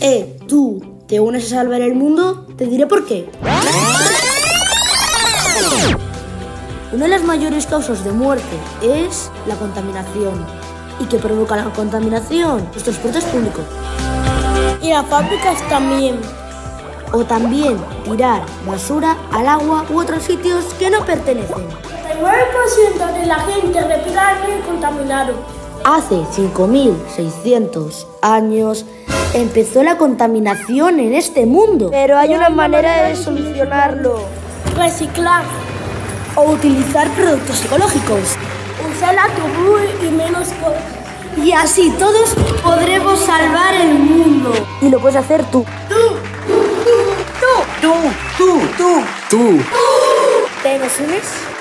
Eh, tú, ¿te unes a salvar el mundo? Te diré por qué. Una de las mayores causas de muerte es la contaminación. ¿Y qué provoca la contaminación? Los transportes públicos. Y las fábricas también. O también tirar basura al agua u otros sitios que no pertenecen. El 9% de la gente respira aire contaminado. Hace 5.600 años empezó la contaminación en este mundo. Pero hay una manera de solucionarlo. Reciclar. O utilizar productos ecológicos. Usar la y menos co- Y así todos podremos salvar el mundo. Y lo puedes hacer tú. Tú, tú, tú. ¿Te nos unes?